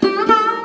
了。